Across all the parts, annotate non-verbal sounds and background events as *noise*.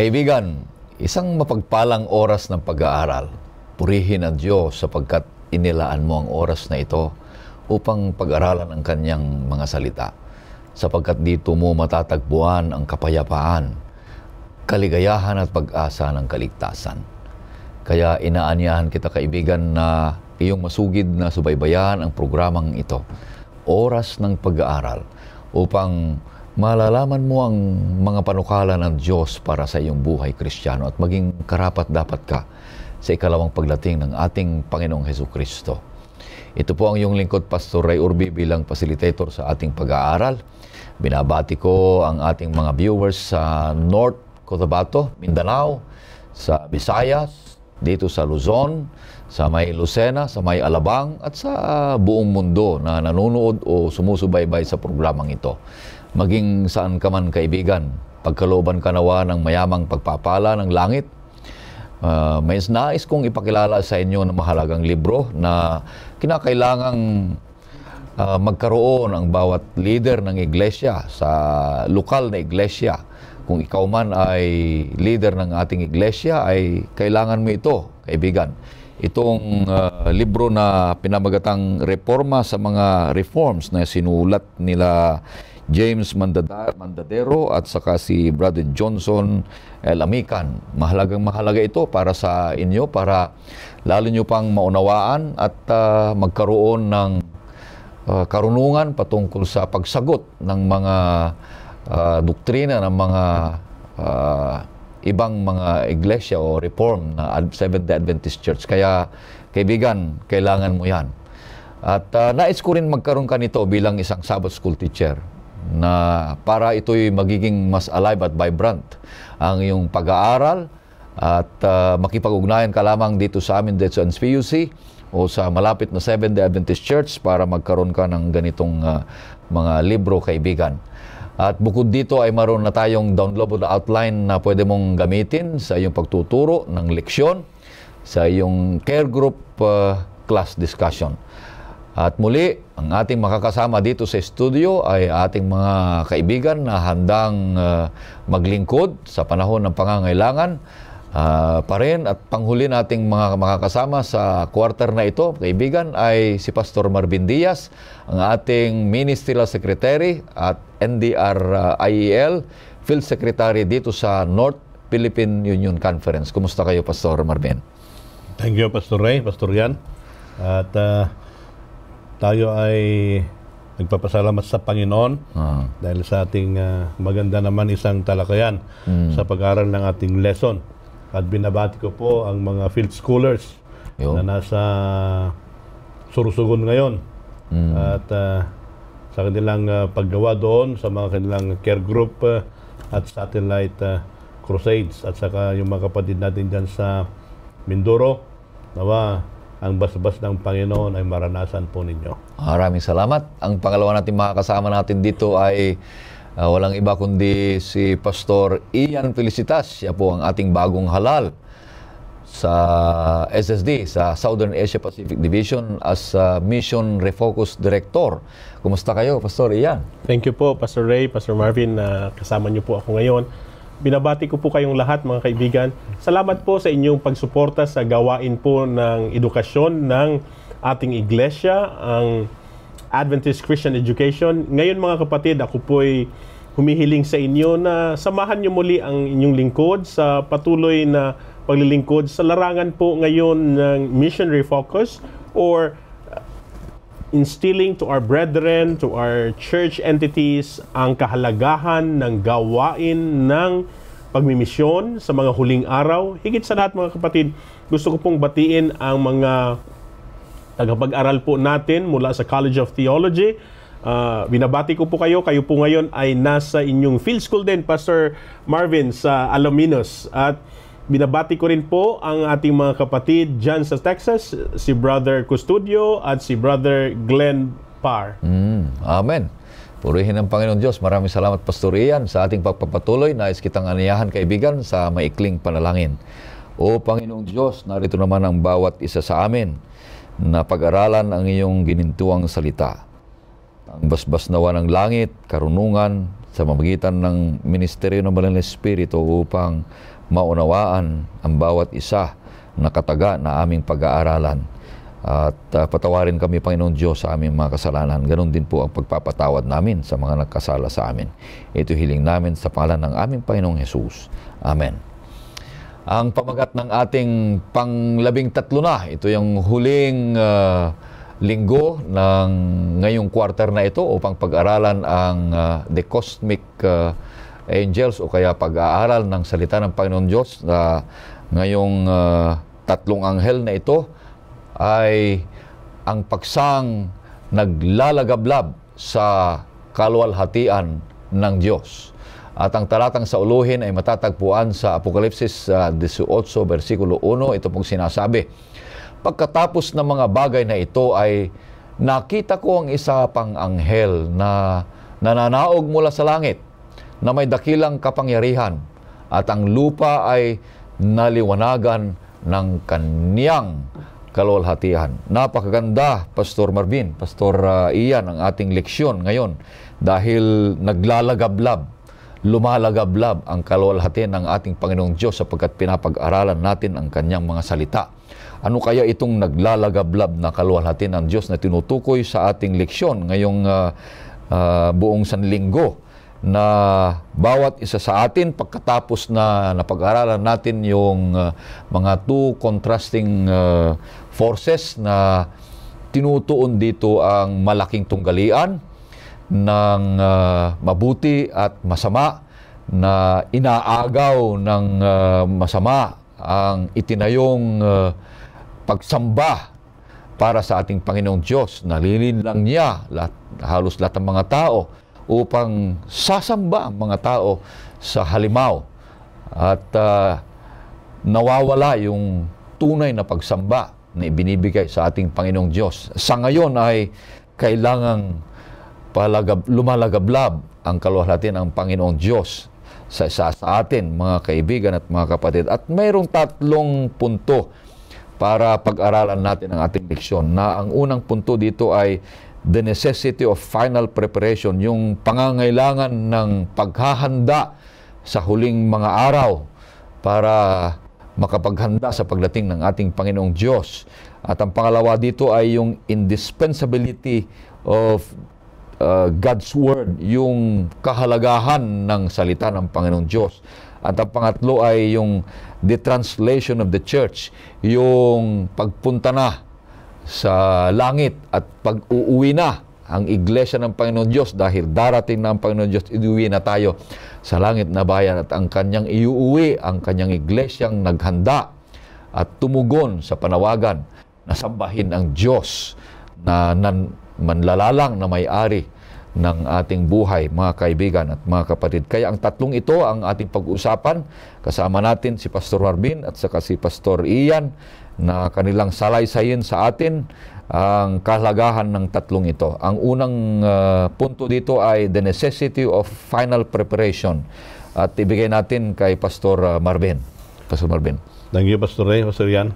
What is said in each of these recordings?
Kaibigan, isang mapagpalang oras ng pag-aaral. Purihin ang Diyos sapagkat inilaan mo ang oras na ito upang pag-aralan ang kanyang mga salita. Sapagkat dito mo matatagpuan ang kapayapaan, kaligayahan at pag-asa ng kaligtasan. Kaya inaanyahan kita kaibigan na iyong masugid na subaybayan ang programang ito. Oras ng pag-aaral upang malalaman mo ang mga panukala ng Diyos para sa iyong buhay kristyano at maging karapat dapat ka sa ikalawang pagdating ng ating Panginoong Heso Kristo. Ito po ang iyong lingkod, Pastor Ray Urbi, bilang facilitator sa ating pag-aaral. Binabati ko ang ating mga viewers sa North Cotabato, Mindanao, sa Visayas, dito sa Luzon, sa may Lucena, sa may Alabang at sa buong mundo na nanonood o sumusubaybay sa programang ito. Maging saan ka man kaibigan, pagkalooban ka nawa ng mayamang pagpapala ng langit, uh, may nais kong ipakilala sa inyo ng mahalagang libro na kinakailangang uh, magkaroon ang bawat leader ng iglesia sa lokal na iglesia. Kung ikaw man ay leader ng ating iglesia, ay kailangan mo ito, kaibigan itong uh, libro na pinamagatang Reforma sa mga reforms na sinulat nila James Mandadero at saka si Brother Johnson L. Amican. Mahalagang mahalaga ito para sa inyo para lalo nyo pang maunawaan at uh, magkaroon ng uh, karunungan patungkol sa pagsagot ng mga uh, doktrina ng mga uh, ibang mga iglesia o reform na Seventh-day Adventist Church. Kaya, kaibigan, kailangan mo yan. At uh, nais ko rin magkaroon ka nito bilang isang Sabbath School teacher na para ito'y magiging mas alive at vibrant ang iyong pag-aaral at uh, makipag-ugnayan ka lamang dito sa amin dito sa NSPUC o sa malapit na Seventh-day Adventist Church para magkaroon ka ng ganitong uh, mga libro, kaibigan. At bukod dito ay maroon na tayong downloadable outline na pwede mong gamitin sa iyong pagtuturo ng leksyon, sa iyong care group uh, class discussion. At muli, ang ating makakasama dito sa studio ay ating mga kaibigan na handang uh, maglingkod sa panahon ng pangangailangan uh, pa rin at panghuli nating mga makakasama sa quarter na ito, kaibigan, ay si Pastor Marvin Diaz, ang ating Ministerial Secretary at NDR uh, IEL, Field Secretary dito sa North Philippine Union Conference. Kumusta kayo, Pastor Marvin? Thank you, Pastor Ray, Pastor Yan. At uh, tayo ay nagpapasalamat sa Panginoon uh dahil sa ating uh, maganda naman isang talakayan mm. sa pag-aaral ng ating lesson. At binabati ko po ang mga field schoolers Yo. na nasa Surusugon ngayon. Mm. At uh, sa kanilang uh, paggawa doon, sa mga kanilang care group uh, at satellite uh, crusades at saka yung mga kapatid natin dyan sa Mindoro, nawa ang basbas ng Panginoon ay maranasan po ninyo. Maraming salamat. Ang pangalawa natin makakasama natin dito ay Uh, walang iba kundi si Pastor Ian Felicitas. Siya po ang ating bagong halal sa SSD, sa Southern Asia Pacific Division as uh, Mission Refocus Director. Kumusta kayo, Pastor Ian? Thank you po, Pastor Ray, Pastor Marvin, na uh, kasama niyo po ako ngayon. Binabati ko po kayong lahat, mga kaibigan. Salamat po sa inyong pagsuporta sa gawain po ng edukasyon ng ating iglesia, ang Adventist Christian Education. Ngayon mga kapatid, ako po'y humihiling sa inyo na samahan niyo muli ang inyong lingkod sa patuloy na paglilingkod sa larangan po ngayon ng missionary focus or instilling to our brethren, to our church entities, ang kahalagahan ng gawain ng pagmimisyon sa mga huling araw. Higit sa lahat mga kapatid, gusto ko pong batiin ang mga tagapag-aral po natin mula sa College of Theology. Uh, binabati ko po kayo. Kayo po ngayon ay nasa inyong field school din, Pastor Marvin, sa Alaminos. At binabati ko rin po ang ating mga kapatid dyan sa Texas, si Brother Custodio at si Brother Glenn Parr. Mm, amen. Purihin ng Panginoon Diyos. Maraming salamat, Pastor Ian, sa ating pagpapatuloy. Nais kitang aniyahan, kaibigan, sa maikling panalangin. O Panginoong Diyos, narito naman ang bawat isa sa amin na pag-aralan ang iyong ginintuang salita. Ang basbas nawa ng langit, karunungan, sa mamagitan ng Ministeryo ng Banal na Espiritu upang maunawaan ang bawat isa na kataga na aming pag-aaralan. At uh, patawarin kami, Panginoon Diyos, sa aming mga kasalanan. Ganon din po ang pagpapatawad namin sa mga nagkasala sa amin. Ito hiling namin sa pangalan ng aming Panginoong Jesus. Amen. Ang pamagat ng ating panglabing tatlo na, ito yung huling uh, linggo ng ngayong quarter na ito upang pag-aralan ang uh, The Cosmic uh, Angels o kaya pag-aaral ng salita ng Panginoon Diyos na ngayong uh, tatlong anghel na ito ay ang paksang naglalagablab sa kalwalhatian ng Diyos. At ang talatang sa uluhin ay matatagpuan sa Apokalipsis uh, 18, versikulo 1. Ito pong sinasabi, Pagkatapos ng mga bagay na ito ay nakita ko ang isa pang anghel na nananaog mula sa langit na may dakilang kapangyarihan at ang lupa ay naliwanagan ng kanyang kalwalhatian. Napakaganda, Pastor Marvin, Pastor uh, Ian, ang ating leksyon ngayon dahil naglalagablab, lumalagablab ang kalwalhatian ng ating Panginoong Diyos sapagkat pinapag-aralan natin ang kanyang mga salita. Ano kaya itong naglalagablab na kalwalhatian ng Diyos na tinutukoy sa ating leksyon ngayong uh, uh, buong sanlinggo? Na bawat isa sa atin pagkatapos na napag-aralan natin yung uh, mga two contrasting uh, forces na tinutuon dito ang malaking tunggalian ng uh, mabuti at masama na inaagaw ng uh, masama ang itinayong uh, pagsamba para sa ating Panginoong Diyos. Nalilin lang niya lahat, halos lahat ng mga tao upang sasamba ang mga tao sa halimaw at uh, nawawala yung tunay na pagsamba na ibinibigay sa ating Panginoong Diyos. Sa ngayon ay kailangang palagab, lumalagablab ang kaluwalhatian ng Panginoong Diyos sa isa sa atin, mga kaibigan at mga kapatid. At mayroong tatlong punto para pag-aralan natin ang ating leksyon na ang unang punto dito ay the necessity of final preparation, yung pangangailangan ng paghahanda sa huling mga araw para makapaghanda sa pagdating ng ating Panginoong Diyos. At ang pangalawa dito ay yung indispensability of uh, God's Word, yung kahalagahan ng salita ng Panginoong Diyos. At ang pangatlo ay yung the translation of the church, yung pagpunta na sa langit at pag-uuwi na ang iglesia ng Panginoon Diyos dahil darating na ang Panginoon Diyos, iuwi na tayo sa langit na bayan at ang kanyang iuuwi, ang kanyang iglesyang naghanda at tumugon sa panawagan na sambahin ang Diyos na nan, manlalalang na may-ari ng ating buhay, mga kaibigan at mga kapatid. Kaya ang tatlong ito ang ating pag-uusapan. Kasama natin si Pastor Marvin at saka si Pastor Ian na kanilang salaysayin sa atin ang kahalagahan ng tatlong ito. Ang unang uh, punto dito ay the necessity of final preparation. At ibigay natin kay Pastor uh, Marvin. Pastor Marvin. Thank you, Pastor Ray, Pastor Yan.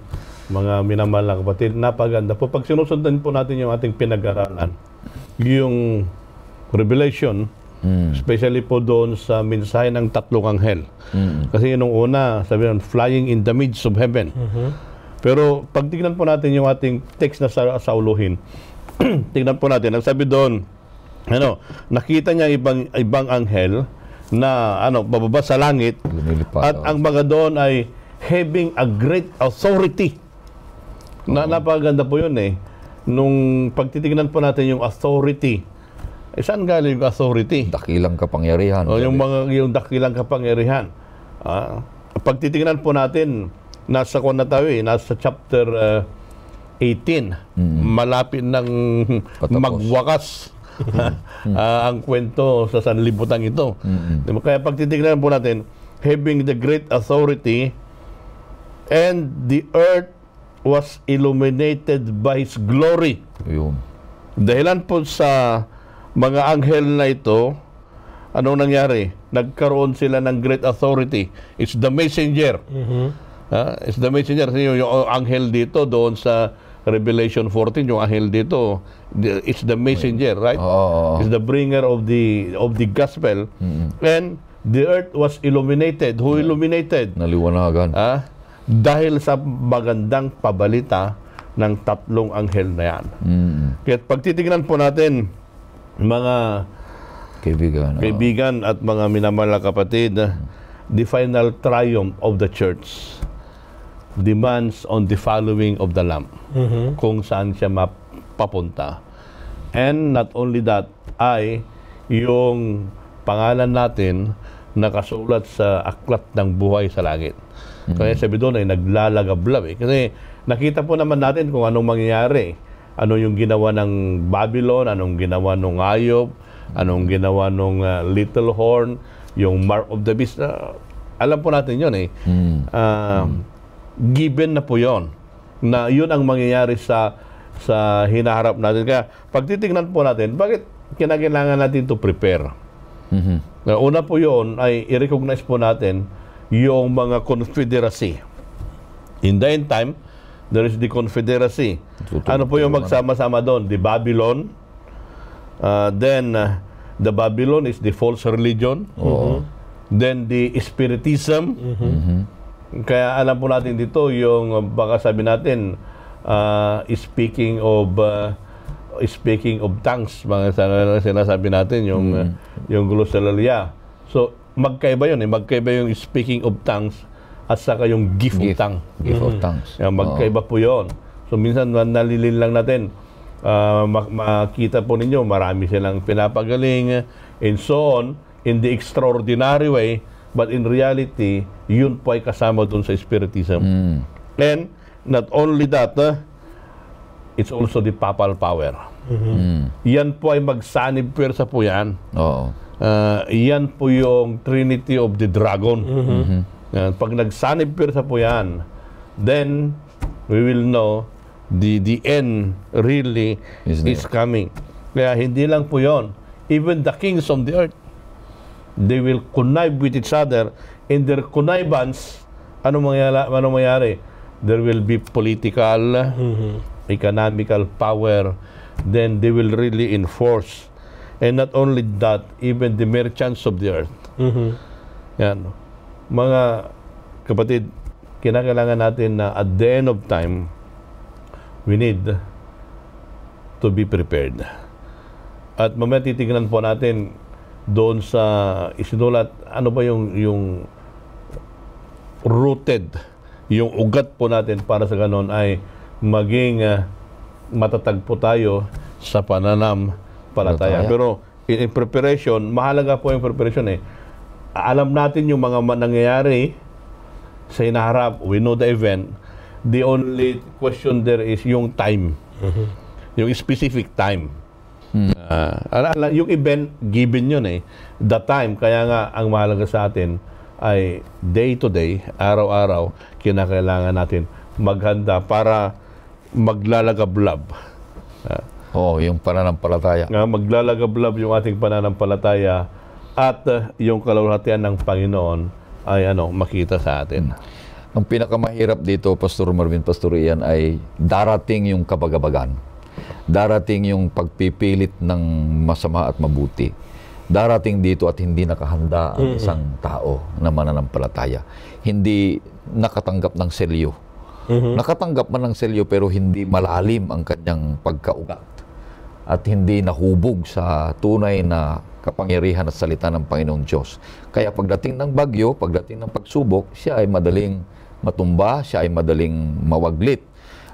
Mga minamahal na kapatid, napaganda po. Pag sinusundan po natin yung ating pinag-aralan, yung Revelation, Mm. Especially po doon sa mensahe ng tatlong anghel. Mm. Kasi nung una, sabi nun, flying in the midst of heaven. Mm-hmm. Pero pag tignan po natin yung ating text na sa, sa uluhin, *clears throat* tignan po natin, ang sabi doon, ano, nakita niya ibang ibang anghel na ano, bababa sa langit at ang mga doon ay having a great authority. Na napakaganda po 'yun eh. Nung pagtitingnan po natin yung authority, eh, saan galing yung authority? Dakilang kapangyarihan. O, yung mga yung dakilang kapangyarihan. Ah, pagtitingnan po natin nasa kung na tayo eh, nasa chapter uh, 18. Mm-hmm. Malapit ng Patapos. magwakas uh, *laughs* ang kwento sa sanlibutan ito. Mm-hmm. Kaya pag titignan po natin, having the great authority and the earth was illuminated by His glory. Yun. Dahilan po sa mga anghel na ito, anong nangyari? Nagkaroon sila ng great authority. It's the messenger. Mm-hmm Uh, is the messenger. Yung, yung anghel dito doon sa Revelation 14, yung anghel dito, the- it's the messenger, right? Oo. It's the bringer of the of the gospel. And the earth was illuminated. Who illuminated? Naliwanagan. Ah, dahil sa magandang pabalita ng tatlong anghel na yan. Mm. Kaya pag titignan po natin, mga Kaibigan. kaibigan at mga minamahal na kapatid, the final triumph of the church demands on the following of the Lamb kung saan siya mapapunta. And not only that, ay yung pangalan natin nakasulat sa aklat ng buhay sa langit. Kaya sabi doon ay naglalagablab eh. Kasi nakita po naman natin kung anong mangyayari. Ano yung ginawa ng Babylon, anong ginawa ng Ayob, anong ginawa ng Little Horn, yung Mark of the Beast. Ah, alam po natin yun eh. Ah, Given na po yon na yun ang mangyayari sa sa hinaharap natin. Kaya pag titingnan po natin, bakit kinakailangan natin to prepare? Mhm. Na una po yon ay i-recognize po natin yung mga confederacy. In the end time, there is the confederacy. Ano po yung magsama-sama doon? The Babylon. Uh, then, uh, the Babylon is the false religion. Oo. Then, the Spiritism. Kaya alam po natin dito yung uh, baka sabi natin uh, speaking of uh, speaking of tongues mga sinasabi natin yung uh, yung glossolalia. So magkaiba yun eh magkaiba yung speaking of tongues at saka yung gift, of Gift. tongue. Gift of tongues. Yan, magkaiba po yun. So minsan na- nalilin lang natin mak- makita po ninyo marami silang pinapagaling and so on in the extraordinary way but in reality yun po ay kasama dun sa spiritism. Mm. And not only that, ah, it's also the papal power. Mm. Yan po ay magsanib pwersa po yan. Oo. Ah, yan po yung Trinity of the Dragon. Yan, pag nagsanib pwersa po yan, then we will know the the end really Is is, coming. Kaya hindi lang po yon. Even the kings of the earth, they will connive with each other. In their connivance, ano mangyari? Ano mangyari? There will be political, economical power. Then they will really enforce. And not only that, even the merchants of the earth. Yan. Mga kapatid, kinakailangan natin na at the end of time, we need to be prepared. At mamaya titignan po natin doon sa isinulat, ano ba yung, yung rooted, yung ugat po natin para sa ganon ay maging ah, matatag po tayo sa pananam palataya. Pero in, in preparation, mahalaga po yung preparation eh. Alam natin yung mga nangyayari sa hinaharap, we know the event. The only question there is yung time. Yung specific time. Ah, ala- ala- yung event, given yun eh. The time, kaya nga ang mahalaga sa atin ay day to day, araw-araw, kinakailangan natin maghanda para maglalagablab. Ah, Oo, yung pananampalataya. nga maglalagablab yung ating pananampalataya at uh, yung kalawalhatian ng Panginoon ay ano makita sa atin. Ang pinakamahirap dito, Pastor Marvin, Pastor Ian, ay darating yung kabagabagan. Darating yung pagpipilit ng masama at mabuti. Darating dito at hindi nakahanda ang isang tao na mananampalataya. Hindi nakatanggap ng selyo. Nakatanggap man ng selyo pero hindi malalim ang kanyang pagkaugat at hindi nahubog sa tunay na kapangyarihan at salita ng Panginoong Diyos. Kaya pagdating ng bagyo, pagdating ng pagsubok, siya ay madaling matumba, siya ay madaling mawaglit.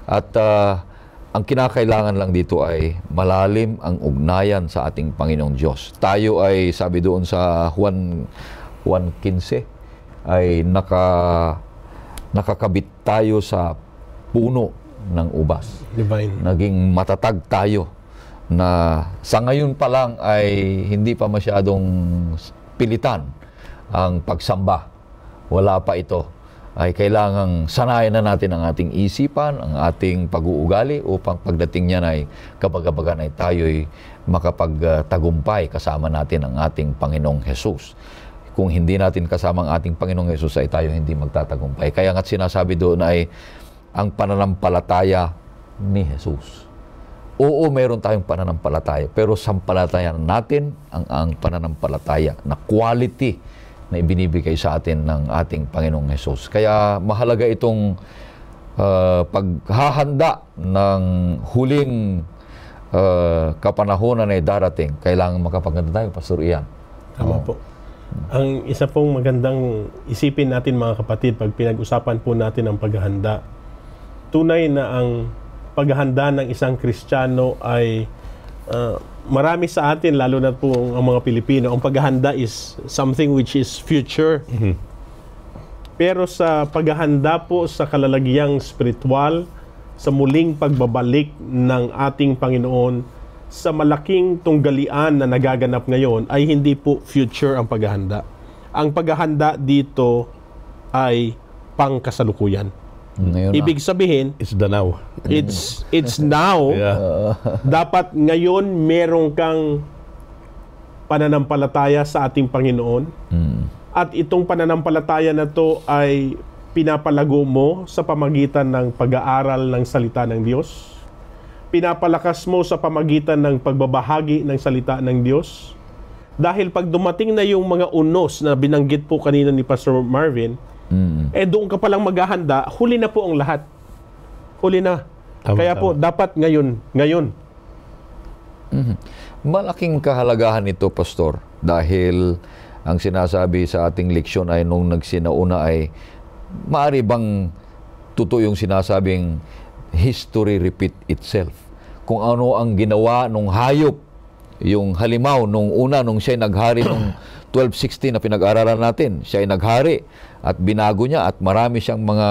At ah, ang kinakailangan lang dito ay malalim ang ugnayan sa ating Panginoong Diyos. Tayo ay, sabi doon sa Juan, Juan 15, ay naka, nakakabit tayo sa puno ng ubas Divine. naging matatag tayo na sa ngayon pa lang ay hindi pa masyadong pilitan ang pagsamba. Wala pa ito. Ay kailangang sanayan na natin ang ating isipan, ang ating pag-uugali upang pagdating niyan ay kabagabagan ay tayo'y makapagtagumpay kasama natin ang ating Panginoong Jesus. Kung hindi natin kasama ang ating Panginoong Jesus ay tayo hindi magtatagumpay. Kaya nga't sinasabi doon ay ang pananampalataya ni Jesus. Oo, meron tayong pananampalataya, pero sampalatayan natin ang, ang pananampalataya na quality na ibinibigay sa atin ng ating Panginoong Jesus. Kaya mahalaga itong uh, paghahanda ng huling uh, kapanahonan ay darating. Kailangan makapaganda tayo, Pastor Ian. Tama po. Ang isa pong magandang isipin natin mga kapatid pag pinag-usapan po natin ang paghahanda. Tunay na ang paghahanda ng isang Kristiyano ay uh, marami sa atin, lalo na po ang mga Pilipino, ang paghahanda is something which is future. Mhm. Pero sa paghahanda po sa kalalagyang spiritual, sa muling pagbabalik ng ating Panginoon, sa malaking tunggalian na nagaganap ngayon ay hindi po future ang paghahanda. Ang paghahanda dito ay pangkasalukuyan. Ngayon Ibig sabihin, It's the now. it's it's now. *laughs* Yeah. Dapat ngayon merong kang pananampalataya sa ating Panginoon. Mm. At itong pananampalataya na to ay pinapalago mo sa pamagitan ng pag-aaral ng salita ng Diyos. Pinapalakas mo sa pamagitan ng pagbabahagi ng salita ng Diyos. Dahil pag dumating na yung mga unos na binanggit po kanina ni Pastor Marvin, Mm. eh doon ka palang maghahanda, huli na po ang lahat. Huli na. Tama, Kaya po, tama. dapat ngayon, ngayon. Malaking kahalagahan ito, Pastor, dahil ang sinasabi sa ating leksyon ay nung nagsinauna ay maaari bang totoo yung sinasabing history repeat itself. Kung ano ang ginawa nung hayop, yung halimaw nung una, nung siya naghari nung *clears throat* 1260 na pinag-aralan natin, siya ay naghari at binago niya at marami siyang mga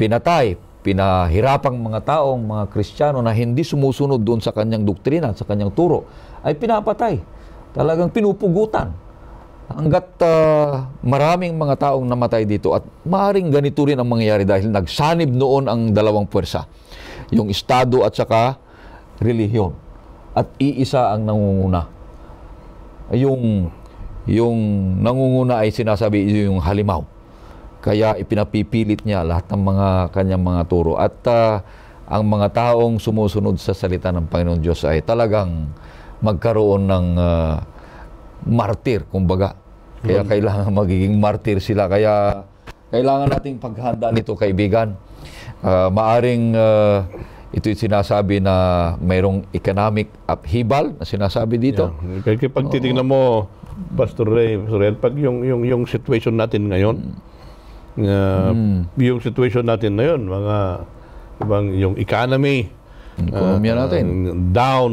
pinatay, pinahirapang mga taong, mga Kristiyano na hindi sumusunod doon sa kanyang doktrina, sa kanyang turo, ay pinapatay. Talagang pinupugutan. Hanggat ah, maraming mga taong namatay dito at maaring ganito rin ang mangyayari dahil nagsanib noon ang dalawang puwersa. Yung Estado at saka relihiyon. At iisa ang nangunguna. Yung, yung nangunguna ay sinasabi yung halimaw. Kaya ipinapipilit niya lahat ng mga kanyang mga turo. At ah, ang mga taong sumusunod sa salita ng Panginoon Diyos ay talagang magkaroon ng ah, martir, kumbaga. Kaya kailangan *laughs* magiging martir sila. Kaya kailangan nating paghanda nito, kaibigan. Ah, maaring ah, ito'y sinasabi na mayroong economic upheaval na sinasabi dito. Yeah. Kaya pag titignan mo, Pastor Ray, Pastor Ray, pag yung, yung, yung situation natin ngayon, uh, yung situation natin ngayon, mga ibang yung economy, Ekonomiya uh, natin. uh, down,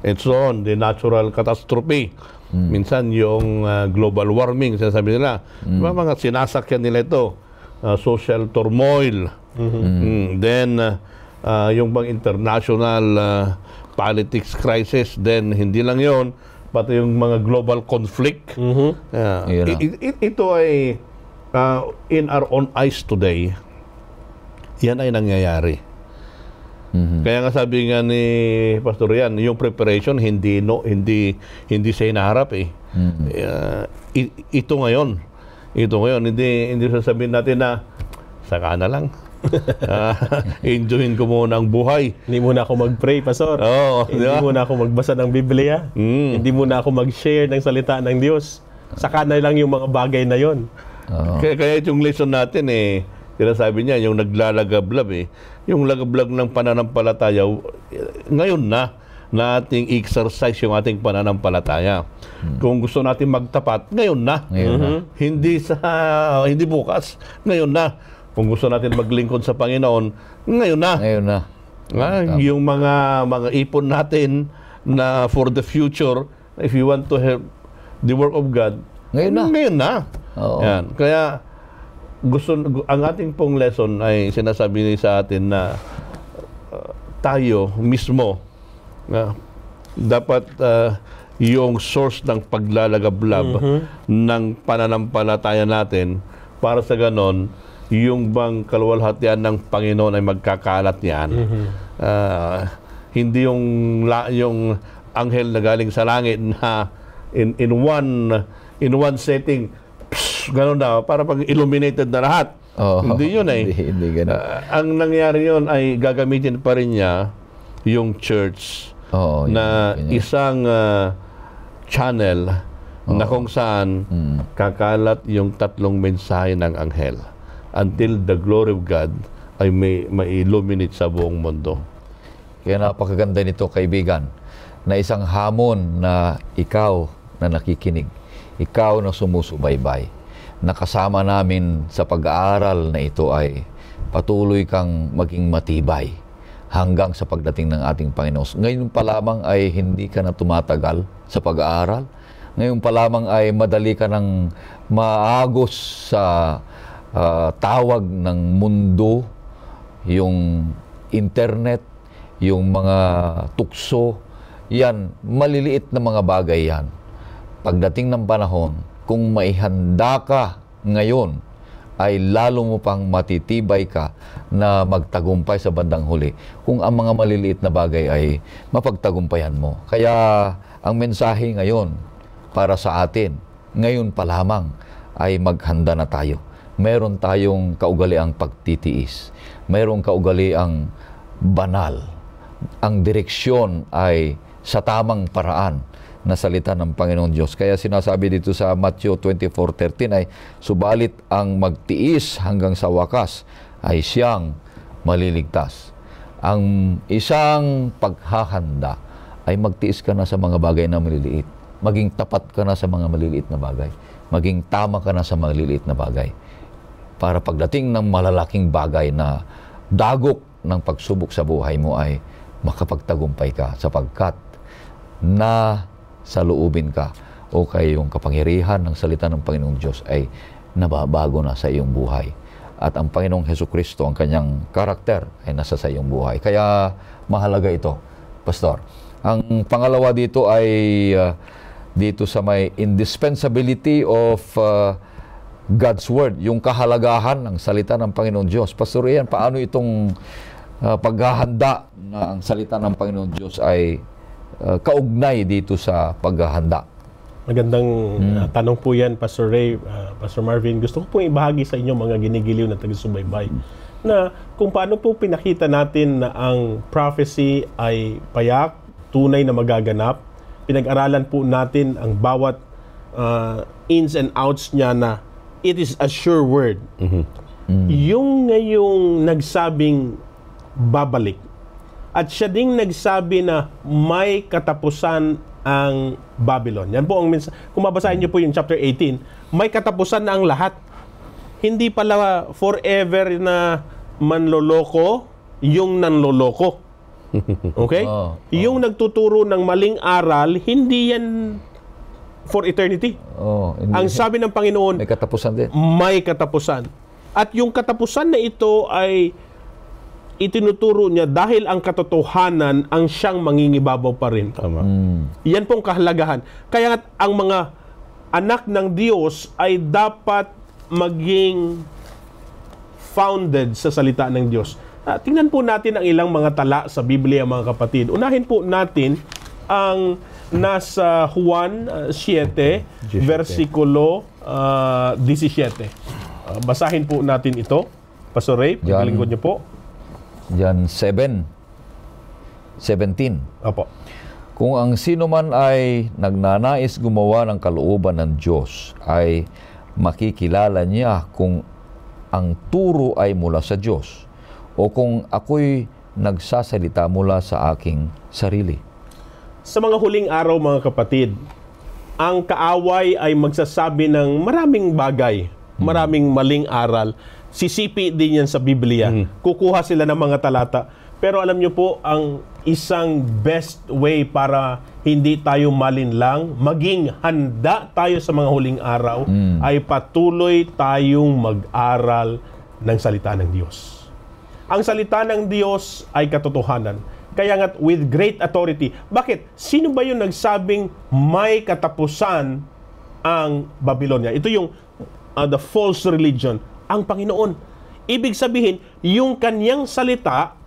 and so on, the natural catastrophe. Minsan yung uh, global warming, sinasabi nila, diba, mga sinasakyan nila ito, uh, social turmoil, Mm, then uh, uh, yung bang international uh, politics crisis, then hindi lang yon pati yung mga global conflict. Mhm. Yeah. Yun na. I- i- ito ay uh, in our own eyes today, yan ay nangyayari. Mhm. Kaya nga sabi nga ni Pastor Yan, yung preparation hindi no hindi hindi sa hinaharap eh. Mhm. Uh, ito ngayon. Ito ngayon hindi hindi sasabihin natin na saka na lang. Ah, enjoyin ko muna ang buhay. Hindi muna ako mag-pray, Pastor. Oo, di Hindi ba? muna ako magbasa ng Biblia. Mm. Hindi muna ako mag-share ng salita ng Diyos. Saka na lang yung mga bagay na yon. Oo. Kaya, kaya yung lesson natin eh, sinasabi niya, yung naglalagablab eh, yung lagablag ng pananampalataya, eh, ngayon na, na ating exercise yung ating pananampalataya. Kung gusto natin magtapat, ngayon na. Ngayon na. Hindi sa hindi bukas, ngayon na. Kung gusto natin maglingkod sa Panginoon, ngayon na. Ngayon na. Ah, yung mga mga ipon natin na for the future, if you want to help the work of God, Ngayon na. Ngayon na. Oo. Yan. Kaya gusto gu- ang ating pong lesson ay sinasabi ni sa atin na uh, tayo mismo na dapat uh, yung source ng paglalagablab ng pananampalataya natin para sa ganon yung bang kalwalhatian ng Panginoon ay magkakalat niyan. Ah, hindi yung la, yung anghel na galing sa langit na in in one in one setting psh, ganun na para pag illuminated na lahat Oo. Hindi yun eh. Hindi, hindi ganun. Ah, ang nangyari yun ay gagamitin pa rin niya yung church yun, na ganyan. isang ah, channel na kung saan Hmm. kakalat yung tatlong mensahe ng anghel until the glory of God ay may ma-illuminate sa buong mundo. Kaya napakaganda nito, kaibigan, na isang hamon na ikaw na nakikinig, ikaw na sumusubaybay, nakasama namin sa pag-aaral na ito ay patuloy kang maging matibay hanggang sa pagdating ng ating Panginoon. Ngayon pa lamang ay hindi ka na tumatagal sa pag-aaral. Ngayon pa lamang ay madali ka ng maagos sa ah, tawag ng mundo, yung internet, yung mga tukso, yan, maliliit na mga bagay yan. Pagdating ng panahon, kung maihanda ka ngayon, ay lalo mo pang matitibay ka na magtagumpay sa bandang huli kung ang mga maliliit na bagay ay mapagtagumpayan mo. Kaya ang mensahe ngayon para sa atin, ngayon pa lamang ay maghanda na tayo. Meron tayong kaugaliang pagtitiis. Meron kaugaliang banal. Ang direksyon ay sa tamang paraan na salita ng Panginoon Diyos. Kaya sinasabi dito sa Matthew 24.13 ay, Subalit ang magtiis hanggang sa wakas ay siyang maliligtas. Ang isang paghahanda ay magtiis ka na sa mga bagay na maliliit. Maging tapat ka na sa mga maliliit na bagay. Maging tama ka na sa maliliit na bagay. Para pagdating ng malalaking bagay na dagok ng pagsubok sa buhay mo ay makapagtagumpay ka sapagkat na sa loobin ka o kay yung kapangyarihan ng salita ng Panginoong Diyos ay nababago na sa iyong buhay. At ang Panginoong Heso Kristo, ang kanyang karakter ay nasa sa iyong buhay. Kaya mahalaga ito, Pastor. Ang pangalawa dito ay uh, dito sa may indispensability of uh, God's Word, yung kahalagahan ng salita ng Panginoon Diyos. Pastor Ian, paano itong uh, paghahanda na ang salita ng Panginoon Diyos ay uh, kaugnay dito sa paghahanda? Magandang uh, tanong po yan, Pastor Ray, uh, Pastor Marvin. Gusto ko pong ibahagi sa inyo mga ginigiliw na taga-subaybay na kung paano po pinakita natin na ang prophecy ay payak, tunay na magaganap. Pinag-aralan po natin ang bawat uh, ins and outs niya na it is a sure word. Yung ngayong nagsabing babalik, at siya ding nagsabi na may katapusan ang Babylon. Yan po ang minsan. Kung mabasahin niyo po yung chapter 18, may katapusan na ang lahat. Hindi pala forever na manloloko yung nanloloko. *laughs* Okay? Oo, Yung nagtuturo ng maling aral, hindi yan for eternity. Oh, hindi. Ang sabi ng Panginoon, may katapusan din. may katapusan. At yung katapusan na ito ay itinuturo niya dahil ang katotohanan ang siyang mangingibabaw pa rin. Tama. Yan pong kahalagahan. Kaya nga't ang mga anak ng Diyos ay dapat maging founded sa salita ng Diyos. Ah, tingnan po natin ang ilang mga tala sa Biblia, mga kapatid. Unahin po natin ang nasa Juan ah, 7, 17. versikulo ah, 17. Ah, basahin po natin ito. Pastor Ray, paglingkod niyo po. Yan 7, 17. Opo. Kung ang sino man ay nagnanais gumawa ng kalooban ng Diyos, ay makikilala niya kung ang turo ay mula sa Diyos o kung ako'y nagsasalita mula sa aking sarili. Sa mga huling araw mga kapatid, ang kaaway ay magsasabi ng maraming bagay, maraming maling aral. Sisipi din yan sa Biblia. Kukuha sila ng mga talata. Pero alam niyo po, ang isang best way para hindi tayo malinlang, maging handa tayo sa mga huling araw, ay patuloy tayong mag-aral ng salita ng Diyos. Ang salita ng Diyos ay katotohanan. Kaya nga with great authority. Bakit? Sino ba yung nagsabing may katapusan ang Babylonia? Ito yung uh, the false religion. Ang Panginoon. Ibig sabihin, yung kanyang salita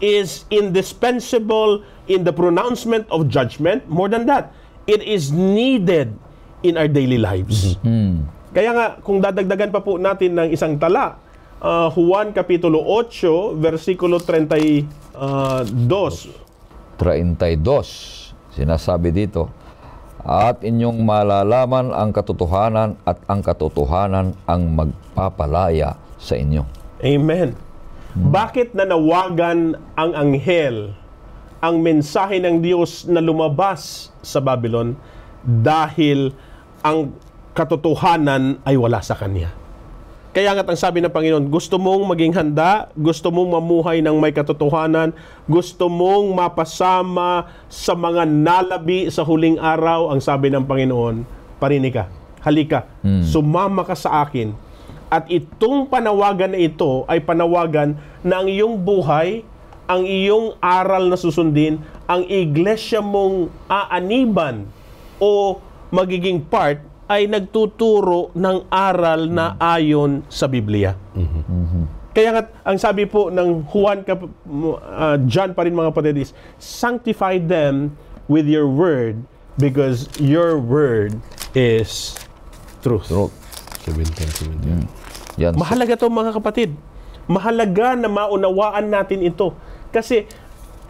is indispensable in the pronouncement of judgment. More than that, it is needed in our daily lives. Kaya nga, kung dadagdagan pa po natin ng isang tala, ah, Juan Kapitulo 8, versikulo 32. 32. Sinasabi dito, At inyong malalaman ang katotohanan at ang katotohanan ang magpapalaya sa inyo. Amen. Bakit nanawagan ang anghel ang mensahe ng Diyos na lumabas sa Babylon? Dahil ang katotohanan ay wala sa kanya. Kaya nga't ang sabi ng Panginoon, gusto mong maging handa, gusto mong mamuhay ng may katotohanan, gusto mong mapasama sa mga nalabi sa huling araw, ang sabi ng Panginoon, parinig ka, halika, sumama ka sa akin. At itong panawagan na ito ay panawagan na ang iyong buhay, ang iyong aral na susundin, ang iglesia mong aaniban o magiging part ay nagtuturo ng aral na ayon sa Biblia. Kaya nga, ang sabi po ng Juan, kap- uh, John pa rin mga kapatid is, sanctify them with your word because your word is truth. Truth. 17, 17. Yan. Mahalaga to mga kapatid. Mahalaga na maunawaan natin ito. Kasi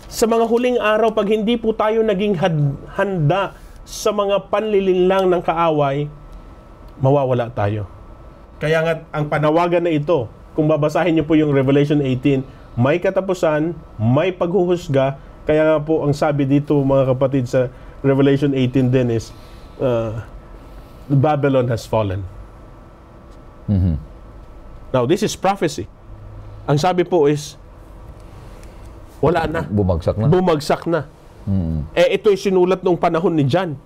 sa mga huling araw, pag hindi po tayo naging had- handa sa mga panlilinlang ng kaaway, mawawala tayo. Kaya nga, ang panawagan na ito, kung babasahin niyo po yung Revelation 18, may katapusan, may paghuhusga, kaya nga po ang sabi dito mga kapatid sa Revelation 18 din is, uh, Babylon has fallen. Now, this is prophecy. Ang sabi po is, wala na. Bumagsak na. Bumagsak na. Eh, ito'y sinulat nung panahon ni John.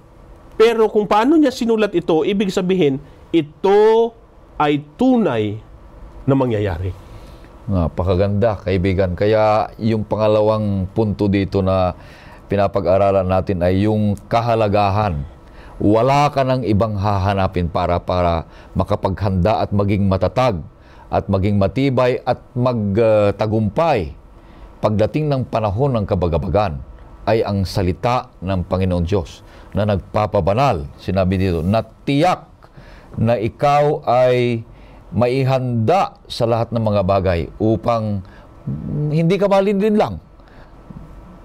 Pero kung paano niya sinulat ito, ibig sabihin, ito ay tunay na mangyayari. Napakaganda, kaibigan. Kaya yung pangalawang punto dito na pinapag-aralan natin ay yung kahalagahan. Wala ka ng ibang hahanapin para para makapaghanda at maging matatag at maging matibay at magtagumpay. Pagdating ng panahon ng kabagabagan ay ang salita ng Panginoon Diyos na nagpapabanal. Sinabi dito, na tiyak na ikaw ay maihanda sa lahat ng mga bagay upang mm, hindi ka malindin lang.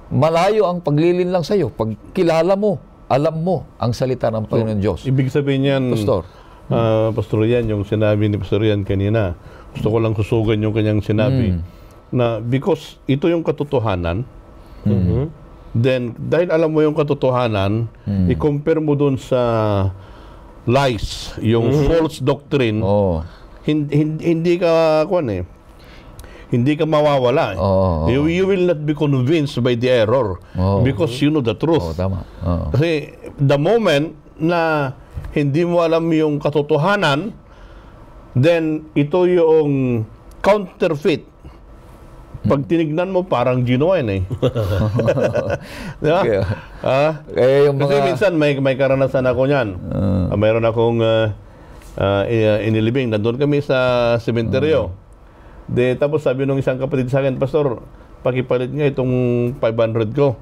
Malayo ang paglilin lang sa iyo. Pag kilala mo, alam mo ang salita ng Panginoon Diyos. Ibig sabihin yan, Pastor. ah, Pastor Yan, yung sinabi ni Pastor Yan kanina, gusto ko lang susugan yung kanyang sinabi, na because ito yung katotohanan, then dahil alam mo yung katotohanan, i-compare mo dun sa lies, yung false doctrine, Oo. hindi, hindi, hindi ka, kwan eh, hindi ka mawawala. eh. Oo, oo. You, you will not be convinced by the error Oo. because you know the truth. Oo, tama. Oo. Kasi the moment na hindi mo alam yung katotohanan, then ito yung counterfeit. Pag tinignan mo, parang genuine eh. *laughs* Di ba? Kaya- Ah? Kaya yung Kasi mga... minsan may, may karanasan ako niyan. Ah, mayroon akong uh, uh, inilibing. Nandun kami sa sementeryo. De, tapos sabi nung isang kapatid sa akin, Pastor, pakipalit nga itong 500 ko.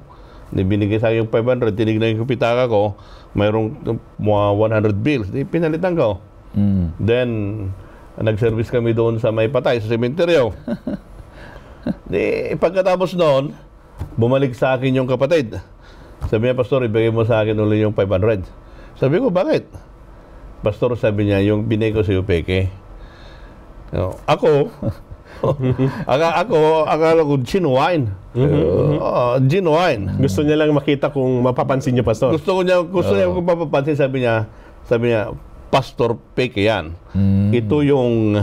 Di, binigay sa akin yung 500, tinignan yung pitaka ko, mayroong mga 100 bills. Di, pinalitan ko. Mm. Then, nag-service kami doon sa may patay, sa sementeryo. *laughs* Di, pagkatapos noon, bumalik sa akin yung kapatid. Sabi niya, Pastor, ibigay mo sa akin ulit yung 500. Sabi ko, bakit? Pastor, sabi niya, yung binigay ko sa iyo, peke. No, ako, *laughs* aka, ako, akala ko genuine. Oo, genuine. Gusto niya lang makita kung mapapansin niyo, Pastor. Gusto ko niya, gusto niya kung papapansin, sabi niya, sabi niya, Pastor Peke yan. Ito yung,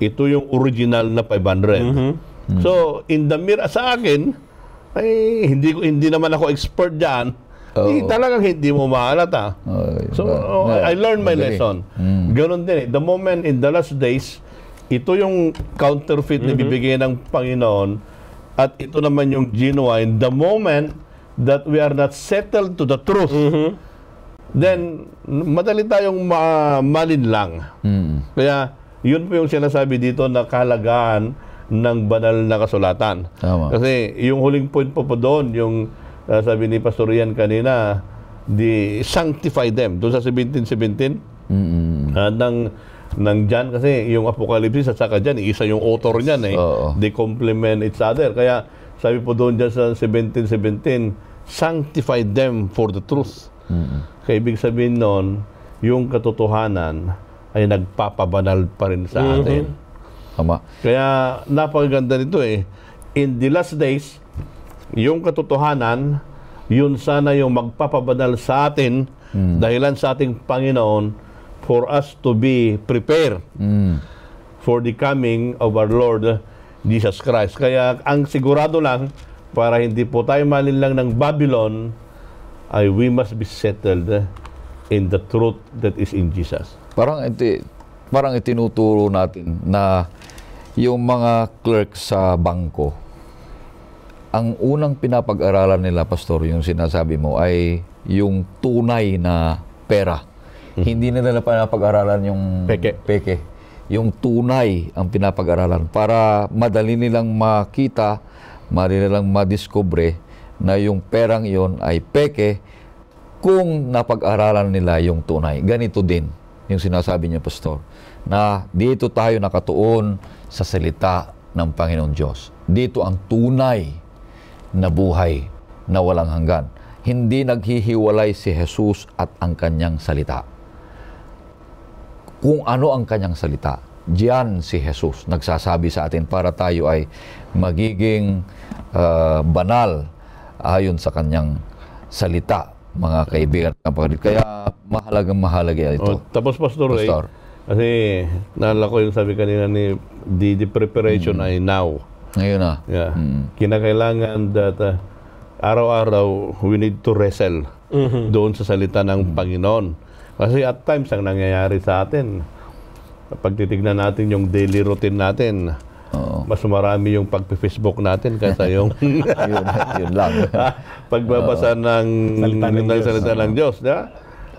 ito yung original na 500. So, in the mirror, sa akin, ay, hindi, ko hindi naman ako expert dyan. Eh, talagang hindi mo mahalata. Ay, So, ba- oh, I learned my madali. lesson. Ganon din eh. The moment in the last days, ito yung counterfeit na bibigay ng Panginoon at ito naman yung genuine. The moment that we are not settled to the truth, then madali tayong ma- malinlang. Mm. Kaya yun po yung sinasabi dito na kahalagaan ng banal na kasulatan. Tama. Kasi yung huling point po po doon, yung uh, sabi ni Pastor Ian kanina, the sanctify them. Doon sa 1717, Mm-mm. ah, ng ng John kasi yung Apocalypse at saka John, isa yung author niyan eh. Oo. They complement each other. Kaya sabi po doon dyan sa 1717, sanctify them for the truth. Kaya ibig sabihin noon, yung katotohanan ay nagpapabanal pa rin sa atin. Tama. Kaya napakaganda nito eh. In the last days, yung katotohanan, yun sana yung magpapabanal sa atin dahilan sa ating Panginoon for us to be prepared Mm. for the coming of our Lord Jesus Christ. Kaya ang sigurado lang, para hindi po tayo malinlang ng Babylon, ay we must be settled in the truth that is in Jesus. Parang iti, parang itinuturo natin na yung mga clerk sa bangko, ang unang pinapag-aralan nila, Pastor, yung sinasabi mo, ay yung tunay na pera. Hindi nila pinapag-aralan yung Peke. peke. Yung tunay ang pinapag-aralan para madali nilang makita, madali nilang madiskubre na yung perang yon ay peke kung napag-aralan nila yung tunay. Ganito din yung sinasabi niya, Pastor, na dito tayo nakatuon sa salita ng Panginoon Diyos. Dito ang tunay na buhay na walang hanggan. Hindi naghihiwalay si Jesus at ang kanyang salita. Kung ano ang kanyang salita, diyan si Jesus nagsasabi sa atin para tayo ay magiging ah, banal ayon sa kanyang salita, mga kaibigan. Kaya mahalagang mahalaga ito. Oh, tapos Pastor Ray, Pastor. Kasi naalala ko yung sabi kanina ni the, the preparation ay now. Ngayon na. Yeah. Kinakailangan that uh, araw-araw we need to wrestle doon sa salita ng Panginoon. Kasi at times ang nangyayari sa atin, pag titignan natin yung daily routine natin, Oo. mas marami yung pag-Facebook natin kaysa yung *laughs* yun, yun lang. *laughs* pagbabasa ng Salita ng ng Diyos. salita ng Diyos. di ba?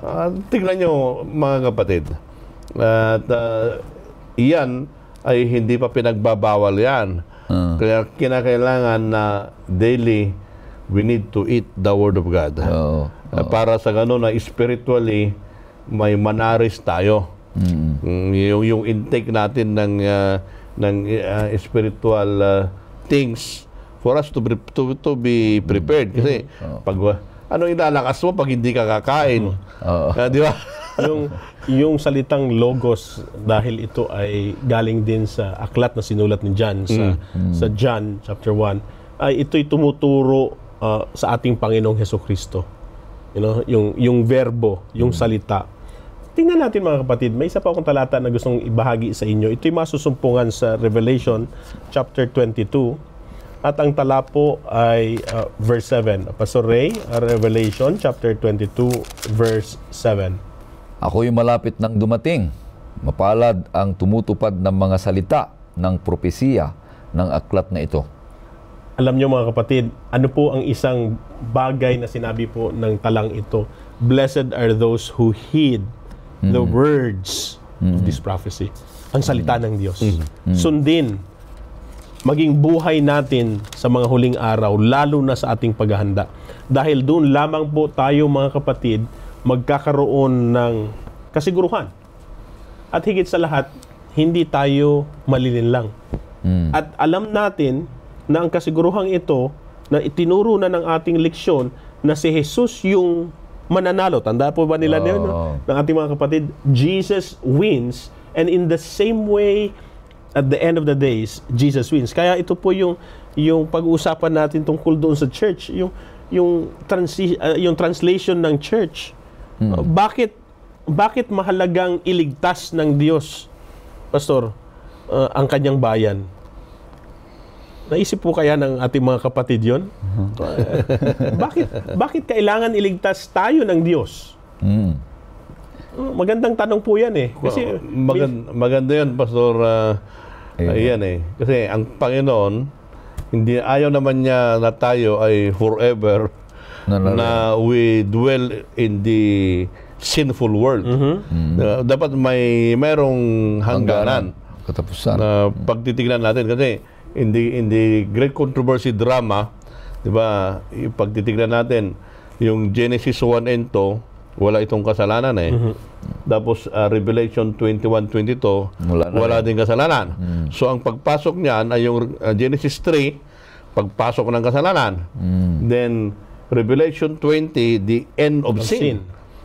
Ah, tignan nyo, mga kapatid. At ah, iyan ay hindi pa pinagbabawal yan. Ah. Kaya kinakailangan na daily we need to eat the Word of God. Oo. Ah, para sa ganun na spiritually may manaris tayo. Mm. Mm, yung, yung intake natin ng ah, ng ah, spiritual ah, things for us to to, to be prepared kasi pag ano ilalakas mo pag hindi ka kakain Oo. Ah, di ba *laughs* yung yung salitang logos dahil ito ay galing din sa aklat na sinulat ni John sa sa John chapter 1 ay ito'y tumuturo uh, sa ating Panginoong Heso Kristo. You know, yung yung verbo, yung salita. Tingnan natin mga kapatid, may isa pa akong talata na gustong ibahagi sa inyo. Ito'y masusumpungan sa Revelation chapter 22 at ang tala po ay uh, verse 7. Pastor Ray, uh, Revelation chapter 22 verse 7. Ako'y malapit ng dumating. Mapalad ang tumutupad ng mga salita ng propesiya ng aklat na ito. Alam nyo mga kapatid, ano po ang isang bagay na sinabi po ng talang ito? Blessed are those who heed the words of this prophecy. Ang salita ng Diyos. Sundin, maging buhay natin sa mga huling araw, lalo na sa ating paghahanda. Dahil doon lamang po tayo mga kapatid, magkakaroon ng kasiguruhan. At higit sa lahat, hindi tayo malilinlang. At alam natin na ang kasiguruhang ito na itinuro na ng ating leksyon na si Jesus yung mananalo. Tanda po ba nila Oo. yun? no? Ng ating mga kapatid, Jesus wins and in the same way at the end of the days, Jesus wins. Kaya ito po yung yung pag-uusapan natin tungkol doon sa church, yung yung transi- uh, yung translation ng church. Uh, bakit bakit mahalagang iligtas ng Diyos, Pastor, uh, ang kanyang bayan? Naisip po kaya ng ating mga kapatid yon? *laughs* bakit bakit kailangan iligtas tayo ng Diyos? Mm. Uh, Magandang tanong po yan eh. Kasi Maganda, maganda yun, Pastor. Uh, ayan eh. Kasi ang Panginoon, hindi ayaw naman niya na tayo ay forever Na- na- na we dwell in the sinful world. Uh, dapat may merong hangganan Katapusan. na pagtitignan natin kasi in the, in the great controversy drama, 'di ba? Pagtitignan natin yung Genesis 1 and 2, wala itong kasalanan eh. Tapos ah, Revelation 21:22 Wala wala din kasalanan. So ang pagpasok niyan ay yung ah, Genesis 3 pagpasok ng kasalanan. Then Revelation 20 the end of, Of sin. sin.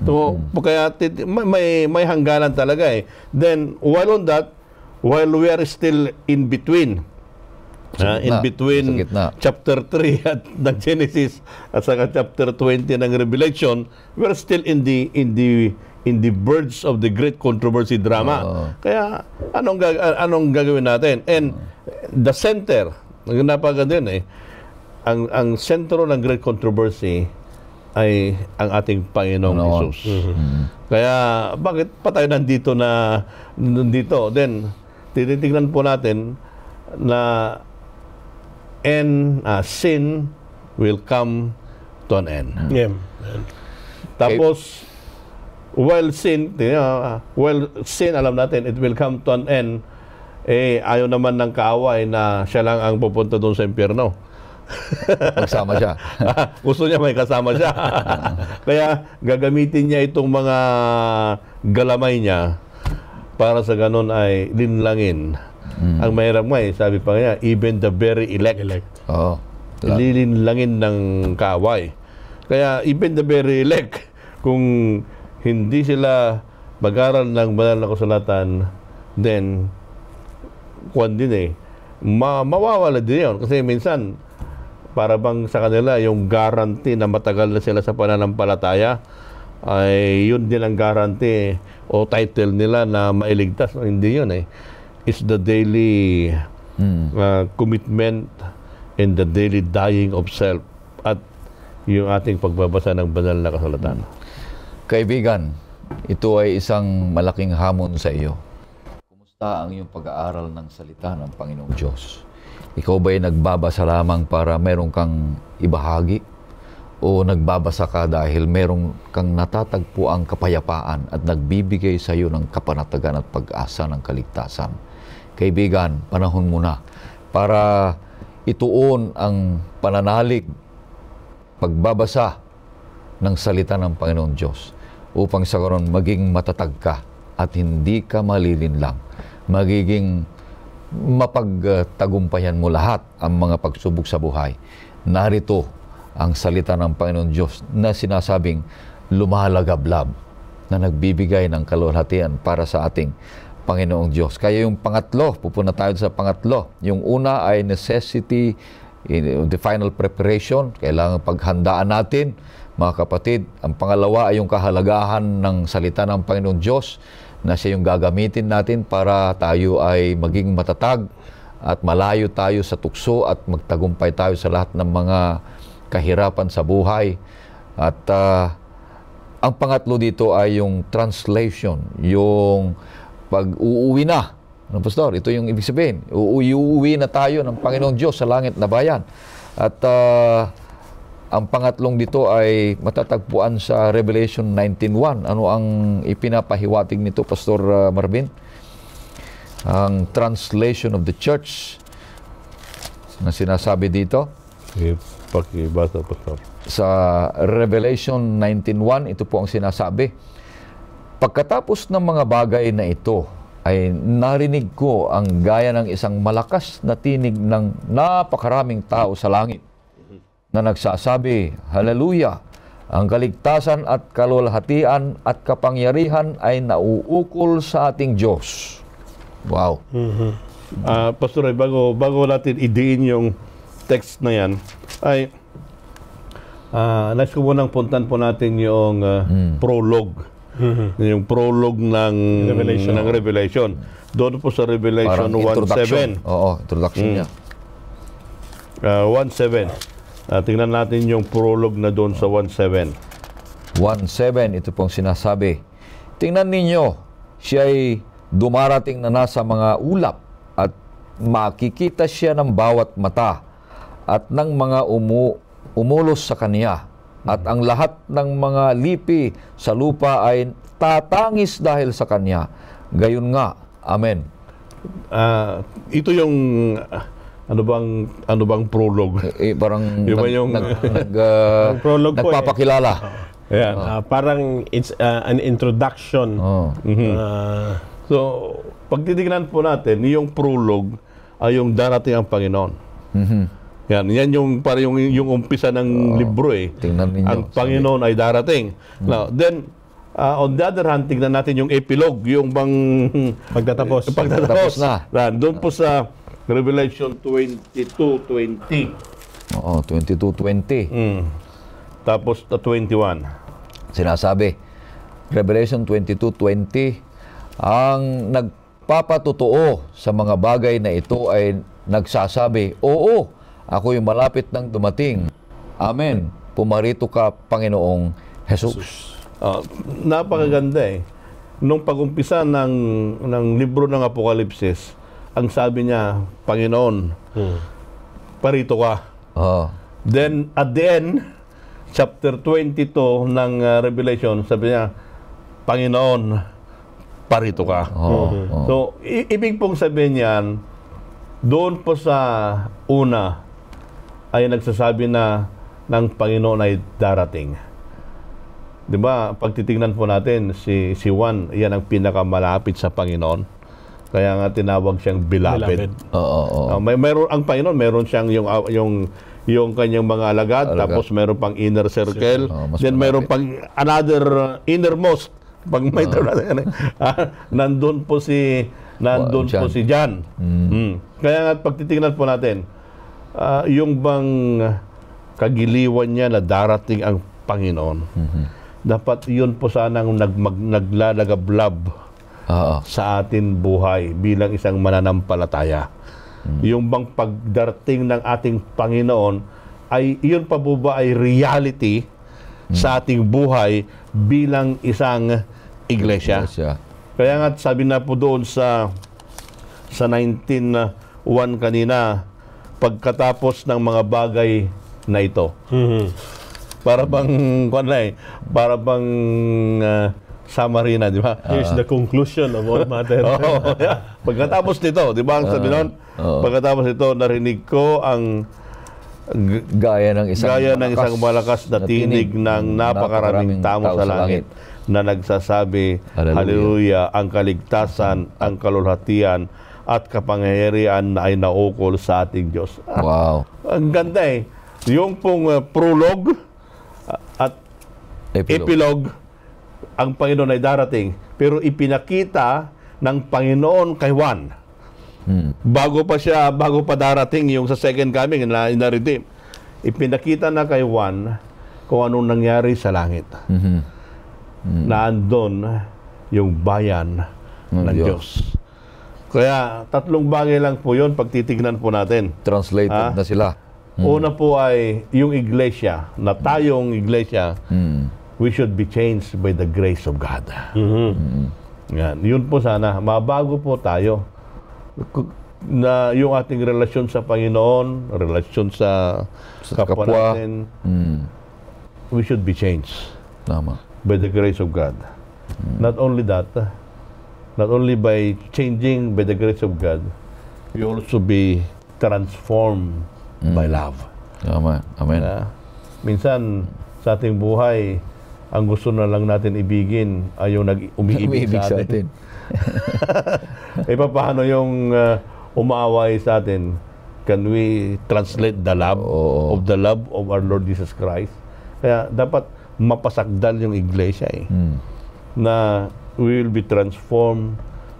So kaya tit- may, may may hangganan talaga eh. Then while on that while we are still in between Ah, in between chapter 3 *laughs* at ng Genesis at saka chapter 20 ng Revelation, we're still in the in the in the verge of the great controversy drama. Oo. Kaya anong gag- anong gagawin natin? And the center, napaganda yun eh. Ang ang sentro ng great controversy ay ang ating Panginoong Panginoon. Jesus. Kaya bakit pa tayo nandito na nandito? Then tinitingnan po natin na end uh, sin will come to an end. Yeah. Tapos while sin, uh, while sin alam natin it will come to an end eh ayaw naman ng kaaway na siya lang ang pupunta doon sa impyerno. *laughs* Magsama siya. *laughs* Gusto niya may kasama siya. *laughs* Kaya gagamitin niya itong mga galamay niya para sa ganun ay linlangin. Ang mahirap nga eh, sabi pa niya, even the very elect, Elect. Oo. lilinlangin ng kaway. Kaya even the very elect, kung hindi sila mag-aral ng banal na kasulatan, then, kwan din eh, ma mawawala din yun. Kasi minsan, para bang sa kanila, yung guarantee na matagal na sila sa pananampalataya, ay yun din ang guarantee o title nila na mailigtas. Hindi yun eh. It's the daily Mm. uh, commitment and the daily dying of self at yung ating pagbabasa ng banal na kasulatan. Kaibigan, ito ay isang malaking hamon sa iyo. Kumusta ang iyong pag-aaral ng salita ng Panginoong Diyos? Ikaw ba'y nagbabasa lamang para meron kang ibahagi? O nagbabasa ka dahil meron kang natatagpo ang kapayapaan at nagbibigay sa iyo ng kapanatagan at pag-asa ng kaligtasan? Kaibigan, panahon mo na para ituon ang pananalig, pagbabasa ng salita ng Panginoon Diyos upang sa karon maging matatag ka at hindi ka malilinlang. Magiging mapagtagumpayan mo lahat ang mga pagsubok sa buhay. Narito ang salita ng Panginoon Diyos na sinasabing lumalagablab na nagbibigay ng kaluwalhatian para sa ating Panginoong Diyos. Kaya yung pangatlo, pupunta tayo sa pangatlo. Yung una ay necessity, in the final preparation, kailangan paghandaan natin, mga kapatid. Ang pangalawa ay yung kahalagahan ng salita ng Panginoong Diyos na siya yung gagamitin natin para tayo ay maging matatag at malayo tayo sa tukso at magtagumpay tayo sa lahat ng mga kahirapan sa buhay. At ah, ang pangatlo dito ay yung translation, yung pag-uuwi na. Ano, Pastor? Ito yung ibig sabihin. Uuwi na tayo ng Panginoong Diyos sa langit na bayan. At ah, ang pangatlong dito ay matatagpuan sa Revelation 19.1. Ano ang ipinapahiwatig nito, Pastor ah, Marvin? Ang translation of the church na sinasabi dito Okay, pakibasa, Pastor. sa Revelation 19.1, ito po ang sinasabi. Pagkatapos ng mga bagay na ito, ay narinig ko ang gaya ng isang malakas na tinig ng napakaraming tao sa langit na nagsasabi, Hallelujah! Ang kaligtasan at kalwalhatian at kapangyarihan ay nauukol sa ating Diyos. Wow! Ah, Pastor, ay bago, bago natin idiin yung text na yan, ay ah nais ko munang puntan po natin yung ah, prologue. Yung prologue ng Revelation. ng Revelation. Doon po sa Revelation Parang introduction. 1.7. Oo, introduction niya. Ah, 1.7. Ah, tingnan natin yung prologue na doon sa 1.7. 1.7, ito pong sinasabi. Tingnan ninyo, siya ay dumarating na nasa mga ulap at makikita siya ng bawat mata at ng mga umu, umulos sa kanya. At ang lahat ng mga lipi sa lupa ay tatangis dahil sa kanya. Gayon nga. Amen. Ah, ito yung ah, ano bang ano bang prologue? Eh, parang *laughs* Yung ba nag, yung- nag, *laughs* nag, Ang prologue po eh. nagpapakilala. *laughs* Ayan. Ah, parang it's ah, an introduction. Oh. Ah, So, pag titignan po natin, yung prologue ay yung darating ang Panginoon. Mhm. Yan, yan yung para yung yung umpisa ng libro eh. Tingnan ninyo. Ang Panginoon ay darating. Now, then uh, on the other hand, tingnan natin yung epilogue, yung bang *laughs* Pagtatapos. pagtatapos Pagtatapos na. Yan, doon po sa Revelation 22:20. Oo, 22.20. Mm. Tapos uh, 21. Sinasabi, Revelation 22.20, ang nagpapatotoo sa mga bagay na ito ay nagsasabi, Oo, ako'y malapit ng dumating. Amen. Pumarito ka, Panginoong Jesus. Ah, napakaganda eh. Nung pag-umpisa ng, ng libro ng Apokalipsis, ang sabi niya, Panginoon, hmm. parito ka. Oo. Then, at the end, chapter 22 ng uh, Revelation, sabi niya, Panginoon, parito ka. Oo. Oo. So, ibig pong sabihin yan, doon po sa una, ay nagsasabi na ng Panginoon ay darating. Di ba, pag titingnan po natin, si, si Juan, yan ang pinakamalapit sa Panginoon. Kaya nga tinawag siyang beloved. Beloved. Oo. Oo. Ah, may meron ang Panginoon, meron siyang yung ah, yung yung kanyang mga alagad, Alagad. tapos meron pang inner circle, Oh, then meron pang another uh, innermost pag may uh. nandun po si nandun Wow, po si John. Mm. Kaya nga pag titingnan po natin, ah, yung bang kagiliwan niya na darating ang Panginoon. Dapat yun po sanang nag, mag, naglalagablab Oo. sa atin buhay bilang isang mananampalataya. Yung bang pagdarting ng ating Panginoon ay yun pa po ba ay reality sa ating buhay bilang isang iglesia. Siya. Kaya nga sabi na po doon sa sa 19.1 kanina pagkatapos ng mga bagay na ito. Mhm. Para bang kuwan na eh, para bang ah, summary na, di ba? Here's the conclusion of all matter. *laughs* Oo. Pagkatapos nito, di ba ang sabi nun? oo. Pagkatapos nito, narinig ko ang g- Gaya ng isang gaya ng isang malakas na tinig ng napakaraming tamo sa langit na nagsasabi, Hallelujah. Hallelujah, ang kaligtasan, ang kalulhatian, at kapangyarihan na ay naukol sa ating Diyos. Wow. ang ganda eh. Yung pong uh, prologue uh, at Epilogue. epilogue, ang Panginoon ay darating. Pero ipinakita ng Panginoon kay Juan. Hmm. Bago pa siya, bago pa darating yung sa second coming na inaredeem. Ipinakita na kay Juan kung anong nangyari sa langit. Mhm. Na andon yung bayan Ng ng Diyos. Diyos. Kaya tatlong bagay lang po yun pag titignan po natin. Translated Ah? na sila. Una po ay yung iglesia, na tayong iglesia, Hmm. we should be changed by the grace of God. Mhm. Yan. Yun po sana. Mabago po tayo. Na yung ating relasyon sa Panginoon, relasyon sa, Sa kapwa kapwa. natin, Hmm. we should be changed Tama. by the grace of God. Not only that, not only by changing by the grace of God, we also be transformed by love. Tama. Amen. Ah, minsan sa ating buhay, ang gusto na lang natin ibigin ay yung nag-umiibig Umiibig sa atin. *laughs* e paano yung uh, umaaway sa atin? Can we translate the love Oo. of the love of our Lord Jesus Christ? Kaya dapat mapasakdal yung iglesia eh. Hmm. Na we will be transformed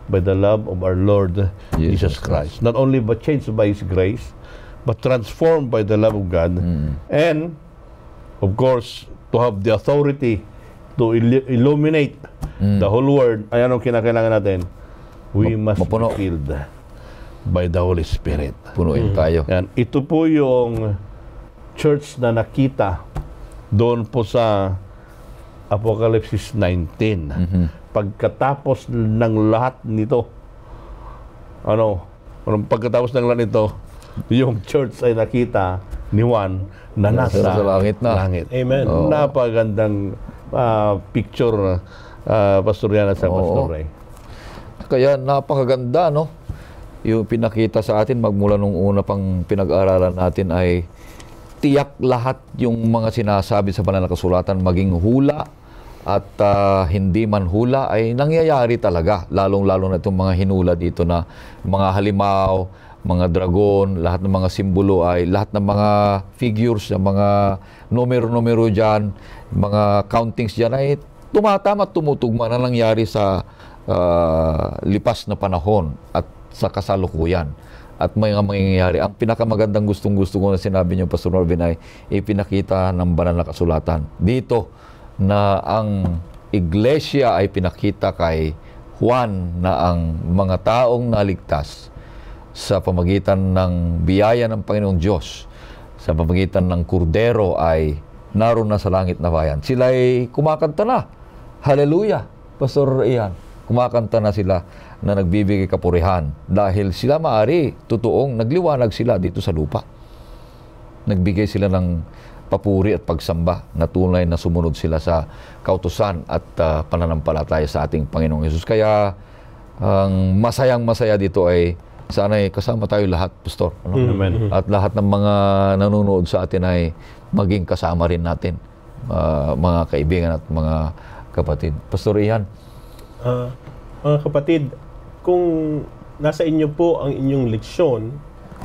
by the love of our Lord Jesus Jesus, Christ. Not only but changed by His grace, but transformed by the love of God. And, of course, to have the authority to il- illuminate the whole world, ay anong kinakailangan natin? We Ma- must mapuno. be filled by the Holy Spirit. Punuin tayo. Yan. Ito po yung church na nakita doon po sa Apocalypse 19. Pagkatapos ng lahat nito, ano, pagkatapos ng lahat nito, yung church ay nakita ni Juan na Nasa nasa, langit na. langit. Amen. Oo. Napagandang ah, picture, uh, Pastor Yan at sa Oo. Pastor Ray. Kaya napakaganda, no? Yung pinakita sa atin magmula nung una pang pinag-aralan natin ay tiyak lahat yung mga sinasabi sa banal na kasulatan maging hula at ah, hindi man hula ay nangyayari talaga. Lalong-lalo na itong mga hinula dito na mga halimaw, mga dragon, lahat ng mga simbolo ay lahat ng mga figures, ng mga numero-numero dyan, mga countings dyan ay tumatama at tumutugma na nangyari sa ah, lipas na panahon at sa kasalukuyan at may nga mangyayari. Ang pinakamagandang gustong-gusto ko na sinabi niyo, Pastor Norvin, ay ipinakita ng banal na kasulatan. Dito, na ang iglesia ay pinakita kay Juan na ang mga taong naligtas sa pamagitan ng biyaya ng Panginoong Diyos, sa pamagitan ng kurdero ay naroon na sa langit na bayan. Sila ay kumakanta na. Hallelujah, Pastor Ian. Kumakanta na sila na nagbibigay kapurihan dahil sila maari, totoong nagliwanag sila dito sa lupa. Nagbigay sila ng papuri at pagsamba na tunay na sumunod sila sa kautusan at ah, pananampalataya sa ating Panginoong Yesus. Kaya ang masayang masaya dito ay sana ay kasama tayo lahat, Pastor. Ano? Amen. At lahat ng mga nanonood sa atin ay maging kasama rin natin, ah, mga kaibigan at mga kapatid. Pastor Ian, Ah, mga kapatid, kung nasa inyo po ang inyong leksyon,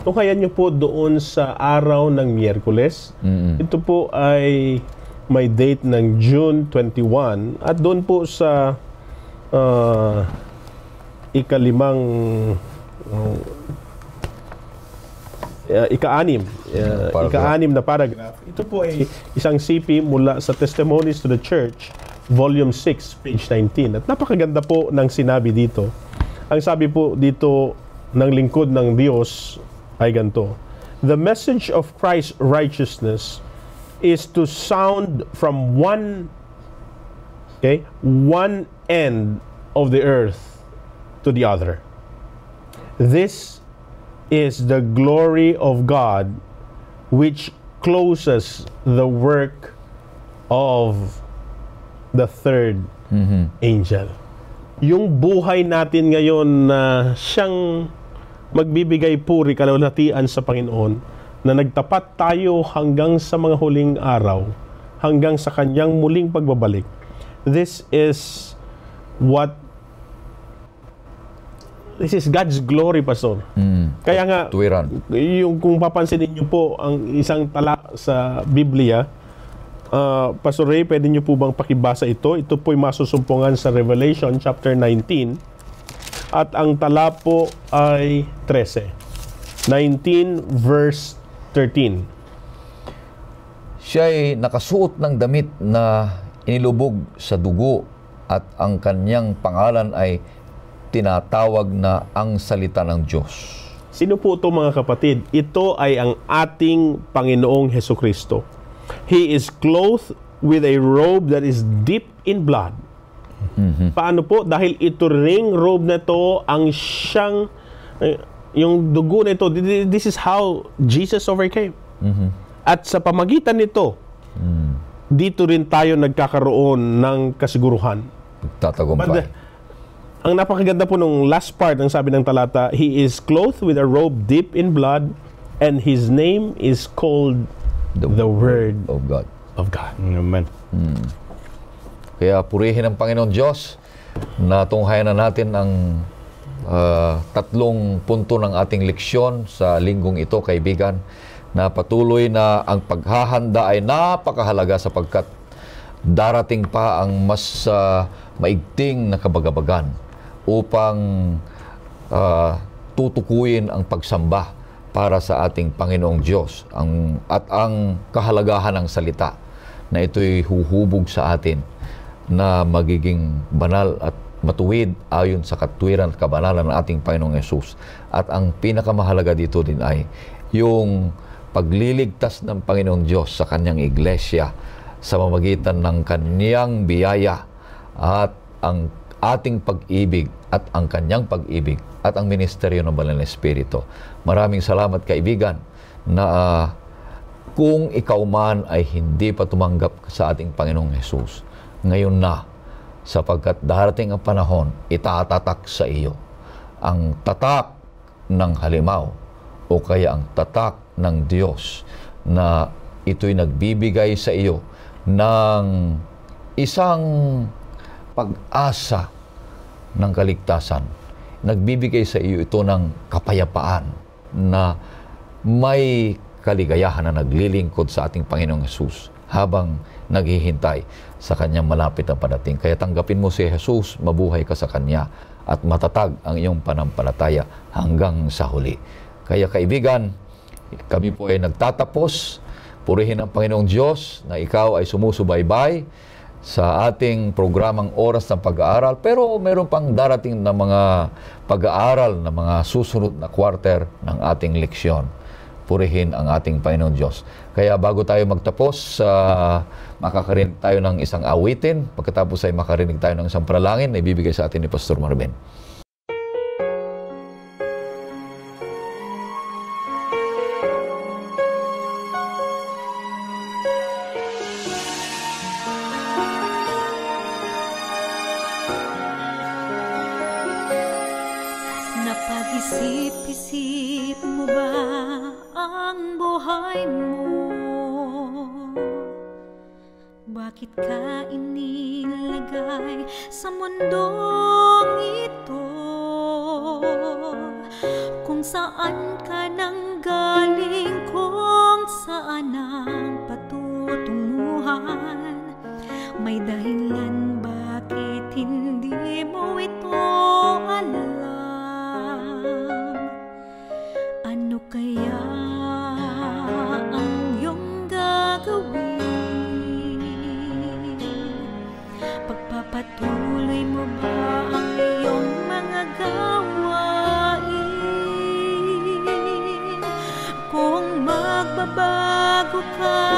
tunghayan nyo po doon sa araw ng Miyerkules. Mm. Ito po ay may date ng June 21 at doon po sa ah, ikalimang uh, uh, ika-anim uh, ika-anim na paragraph. Ito po ay isang CP mula sa Testimonies to the Church, Volume 6, page 19. At napakaganda po ng sinabi dito. Ang sabi po dito ng lingkod ng Diyos ay ganito. The message of Christ's righteousness is to sound from one okay, one end of the earth to the other. This is the glory of God which closes the work of the third angel. Yung buhay natin ngayon na siyang magbibigay puri kalawalhatian sa Panginoon na nagtapat tayo hanggang sa mga huling araw, hanggang sa kanyang muling pagbabalik. This is what This is God's glory, Pastor. mm, Kaya nga, tuwiran. yung kung papansinin niyo po ang isang tala sa Biblia, ah, Pastor Ray, pwede niyo po bang pakibasa ito? Ito po'y masusumpungan sa Revelation chapter 19 at ang tala po ay 13. 19 verse 13. Siya ay nakasuot ng damit na inilubog sa dugo at ang kanyang pangalan ay tinatawag na ang salita ng Diyos. Sino po ito mga kapatid? Ito ay ang ating Panginoong Heso Kristo. He is clothed with a robe that is deep in blood. Paano po? Dahil ito ring robe na to ang siyang eh, yung dugo na ito, this is how Jesus overcame. At sa pamagitan nito, dito rin tayo nagkakaroon ng kasiguruhan. Tatagumpay. But, ang napakaganda po nung last part ng sabi ng talata, He is clothed with a robe deep in blood and His name is called the Word of God. of God. Amen. Kaya purihin ang Panginoon Diyos. Na tunghayan na natin ang ah, tatlong punto ng ating leksyon sa linggong ito, kaibigan, na patuloy na ang paghahanda ay napakahalaga sapagkat darating pa ang mas ah, maigting na kabagabagan upang ah, tutukuyin ang pagsamba para sa ating Panginoong Diyos ang, at ang kahalagahan ng salita na ito'y huhubog sa atin na magiging banal at matuwid ayon sa katwiran at kabanalan ng ating Panginoong Yesus. At ang pinakamahalaga dito din ay yung pagliligtas ng Panginoong Diyos sa kanyang iglesia sa mamagitan ng kanyang biyaya at ang ating pag-ibig at ang kanyang pag-ibig at ang ministeryo ng Banal na Espiritu. Maraming salamat kaibigan na ah, kung ikaw man ay hindi pa tumanggap sa ating Panginoong Yesus, ngayon na, sapagkat darating ang panahon, itatatak sa iyo ang tatak ng halimaw o kaya ang tatak ng Diyos na ito'y nagbibigay sa iyo ng isang pag-asa ng kaligtasan. Nagbibigay sa iyo ito ng kapayapaan na may kaligayahan na naglilingkod sa ating Panginoong Yesus habang naghihintay sa kanyang malapit na padating. Kaya tanggapin mo si Jesus, mabuhay ka sa kanya at matatag ang iyong panampalataya hanggang sa huli. Kaya kaibigan, kami po ay nagtatapos. Purihin ang Panginoong Diyos na ikaw ay sumusubaybay sa ating programang Oras ng Pag-aaral. Pero meron pang darating na mga pag-aaral na mga susunod na quarter ng ating leksyon. Purihin ang ating Panginoong Diyos. Kaya bago tayo magtapos, uh, makakarinig tayo ng isang awitin. Pagkatapos ay makarinig tayo ng isang pralangin na ibibigay sa atin ni Pastor Marvin. nagbabago ka.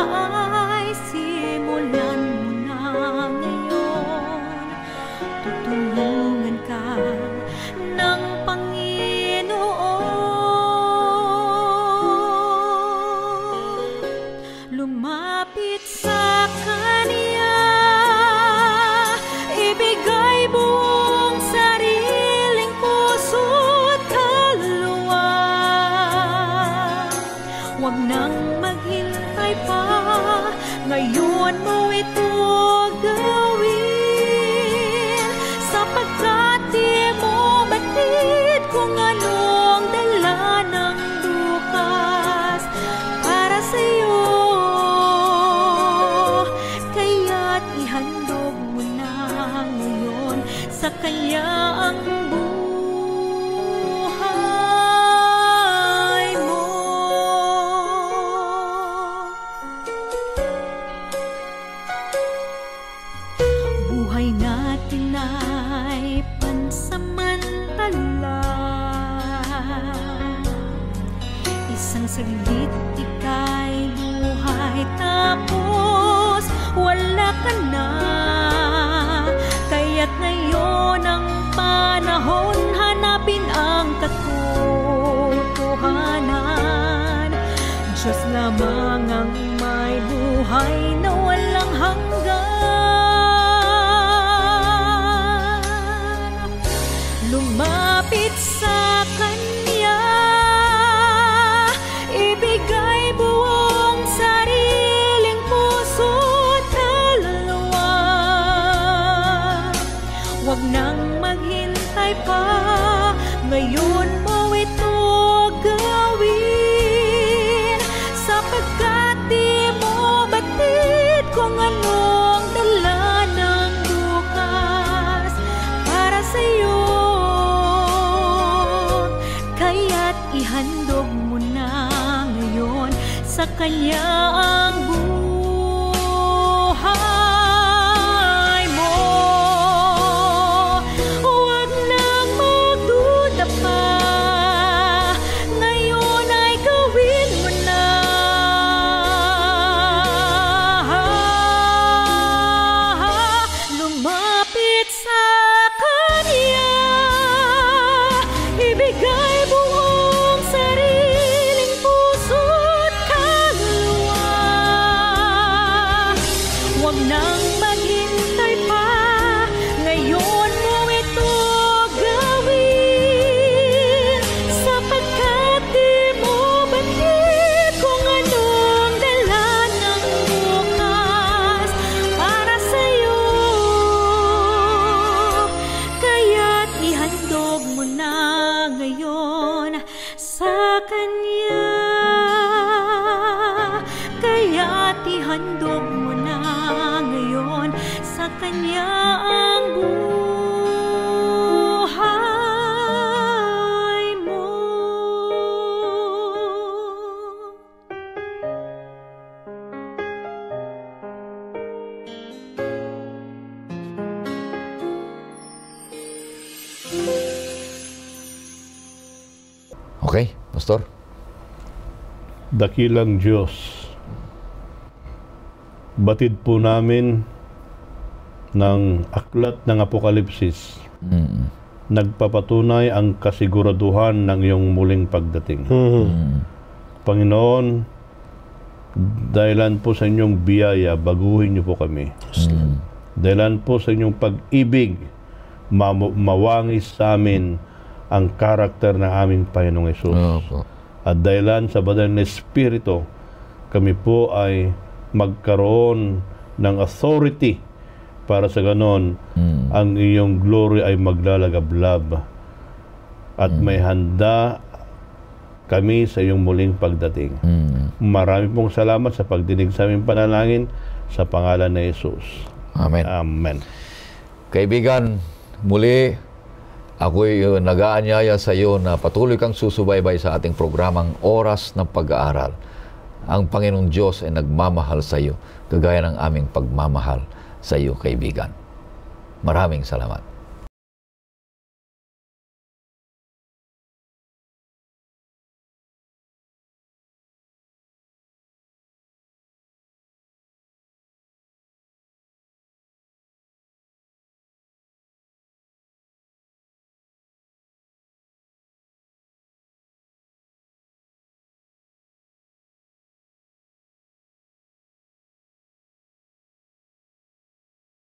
Yeah. Okay, Pastor? Dakilang Diyos, batid po namin ng aklat ng Apokalipsis, Mm. nagpapatunay ang kasiguraduhan ng iyong muling pagdating. Mhm. Panginoon, dahilan po sa inyong biyaya, baguhin niyo po kami. Mm. Dahilan po sa inyong pag-ibig, ma- mawangis sa amin ang karakter ng aming Panginoong Yesus. Opo. At dahilan sa banal na Espiritu, kami po ay magkaroon ng authority para sa ganon Mm. ang iyong glory ay maglalagablab at may handa kami sa iyong muling pagdating. Mm. Marami pong salamat sa pagdinig sa aming panalangin sa pangalan ni Jesus. Amen. Amen. Kaibigan, muli, ako'y uh, nag-aanyaya sa iyo na patuloy kang susubaybay sa ating programang Oras ng Pag-aaral. Ang Panginoong Diyos ay nagmamahal sa iyo, kagaya ng aming pagmamahal sa iyo, kaibigan. Maraming salamat.